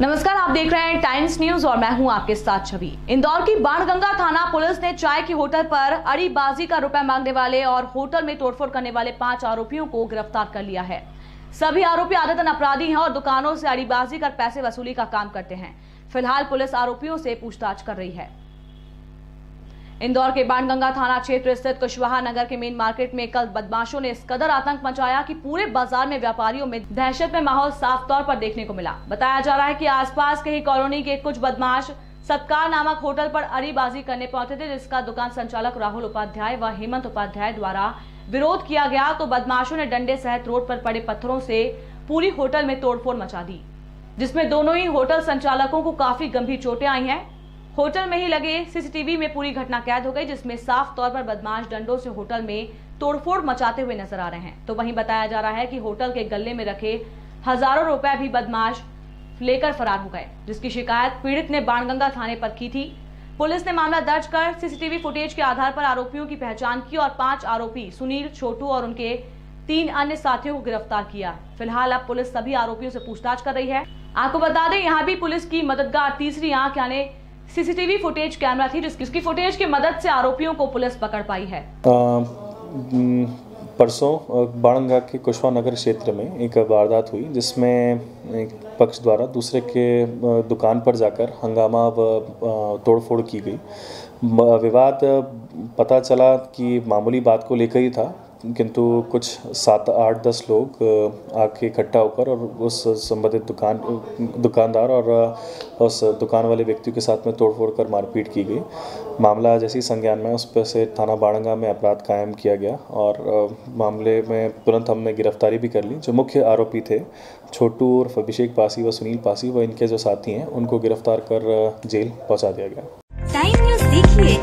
नमस्कार, आप देख रहे हैं टाइम्स न्यूज़ और मैं हूँ आपके साथ छवि। इंदौर की बाणगंगा थाना पुलिस ने चाय की होटल पर अड़ीबाजी का रुपया मांगने वाले और होटल में तोड़फोड़ करने वाले पाँच आरोपियों को गिरफ़्तार कर लिया है। सभी आरोपी आदतन अपराधी हैं और दुकानों से अड़ीबाजी कर पैसे वसूली का काम करते हैं। फ़िलहाल पुलिस आरोपियों से पूछताछ कर रही है। इंदौर के बाणगंगा थाना क्षेत्र स्थित कुशवाहा नगर के मेन मार्केट में कल बदमाशों ने इस कदर आतंक मचाया कि पूरे बाज़ार में व्यापारियों में दहशत में माहौल साफ़ तौर पर देखने को मिला। बताया जा रहा है कि आसपास के ही कॉलोनी के कुछ बदमाश सत्कार नामक होटल पर अरीबाजी करने पहुँचे थे, जिसका दुकान संचालक राहुल उपाध्याय व हेमंत उपाध्याय द्वारा विरोध किया गया। तो बदमाशों ने डंडे सहित रोड पर पड़े पत्थरों से पूरी होटल में तोड़फोड़ मचा दी, जिसमें दोनों ही होटल संचालकों को काफ़ी गंभीर चोटें आई हैं। होटल में ही लगे। सीसीटीवी में पूरी घटना कैद हो गई, जिसमें साफ़ तौर पर बदमाश डंडों से होटल में तोड़फोड़ मचाते हुए नज़र आ रहे हैं। तो वहीं बताया जा रहा है कि होटल के गले में रखे हज़ारों रुपए भी बदमाश लेकर फरार हो गए, जिसकी शिकायत पीड़ित ने बाणगंगा थाने पर की थी। पुलिस ने मामला दर्ज कर सीसीटीवी फुटेज के आधार पर आरोपियों की पहचान की और पाँच आरोपी सुनील, छोटू और उनके तीन अन्य साथियों को गिरफ़्तार किया। फ़िलहाल अब पुलिस सभी आरोपियों से पूछताछ कर रही है। आपको बता दें, यहाँ भी पुलिस की मददगार तीसरी आँख, यानी सीसीटीवी फुटेज कैमरा थी जिसकी फुटेज की मदद से आरोपियों को पुलिस पकड़ पाई है। परसों बाणगंगा के कुशवा नगर क्षेत्र में एक वारदात हुई, जिसमें एक पक्ष द्वारा दूसरे के दुकान पर जाकर हंगामा व तोड़फोड़ की गई। विवाद पता चला कि मामूली बात को लेकर ही था किंतु कुछ सात, आठ, दस लोग आके इकट्ठा होकर और उस संबंधित दुकान दुकानदार और उस दुकान वाले व्यक्ति के साथ में तोड़फोड़ कर मारपीट की गई। मामला जैसी संज्ञान में उस पर से थाना बाड़ंगा में अपराध कायम किया गया और मामले में तुरंत हमने गिरफ्तारी भी कर ली। जो मुख्य आरोपी थे, छोटू और अभिषेक पासी व सुनील पासी, व इनके जो साथी हैं, उनको गिरफ़्तार कर जेल पहुँचा दिया गया। टाइम न्यूज़ देखिए